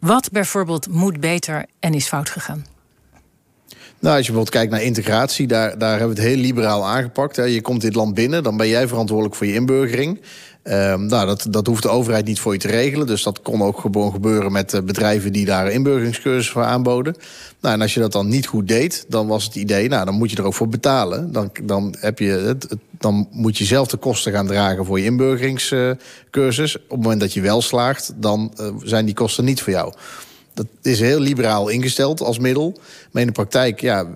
Wat bijvoorbeeld moet beter en is fout gegaan? Nou, als je bijvoorbeeld kijkt naar integratie, daar, daar hebben we het heel liberaal aangepakt. Hè. Je komt dit land binnen, dan ben jij verantwoordelijk voor je inburgering. Um, nou, dat, dat hoeft de overheid niet voor je te regelen. Dus dat kon ook gewoon gebeuren met bedrijven die daar inburgeringscursussen voor aanboden. Nou, en als je dat dan niet goed deed, dan was het idee, nou, dan moet je er ook voor betalen. Dan, dan, heb je het, dan moet je zelf de kosten gaan dragen voor je inburgeringscursus. Op het moment dat je wel slaagt, dan uh, zijn die kosten niet voor jou. Dat is heel liberaal ingesteld als middel. Maar in de praktijk ja,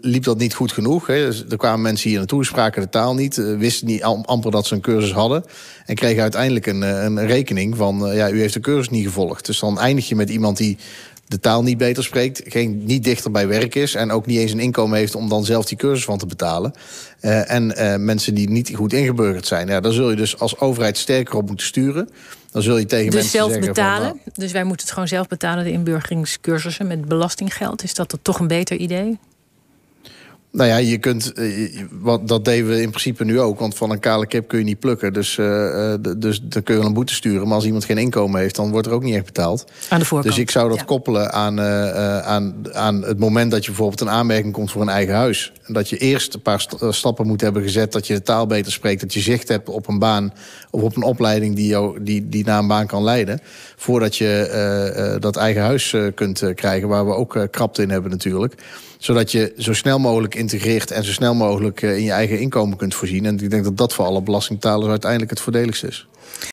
liep dat niet goed genoeg. Hè. Dus er kwamen mensen hier naartoe, spraken de taal niet... Eh, wisten niet amper dat ze een cursus hadden... en kregen uiteindelijk een, eh, een rekening van... ja, u heeft de cursus niet gevolgd. Dus dan eindig je met iemand die de taal niet beter spreekt, geen, niet dichter bij werk is... en ook niet eens een inkomen heeft om dan zelf die cursus van te betalen. Uh, en uh, mensen die niet goed ingeburgerd zijn. Ja, daar zul je dus als overheid sterker op moeten sturen. Dan zul je tegen dus mensen zelf zeggen betalen. Van, nou, dus wij moeten het gewoon zelf betalen, de inburgeringscursussen met belastinggeld. Is dat toch een beter idee? Nou ja, je kunt, eh, wat, dat deden we in principe nu ook. Want van een kale kip kun je niet plukken. Dus, uh, dus dan kun je wel een boete sturen. Maar als iemand geen inkomen heeft, dan wordt er ook niet echt betaald. Aan de voorkant. Dus ik zou dat ja. koppelen aan, uh, aan, aan het moment dat je bijvoorbeeld een aanmerking komt voor een eigen huis. En dat je eerst een paar st stappen moet hebben gezet. Dat je de taal beter spreekt. Dat je zicht hebt op een baan of op een opleiding die, jou, die, die naar een baan kan leiden. Voordat je dat eigen huis kunt krijgen. Waar we ook krapte in hebben natuurlijk zodat je zo snel mogelijk integreert en zo snel mogelijk in je eigen inkomen kunt voorzien. En ik denk dat dat voor alle belastingbetalers uiteindelijk het voordeligste is.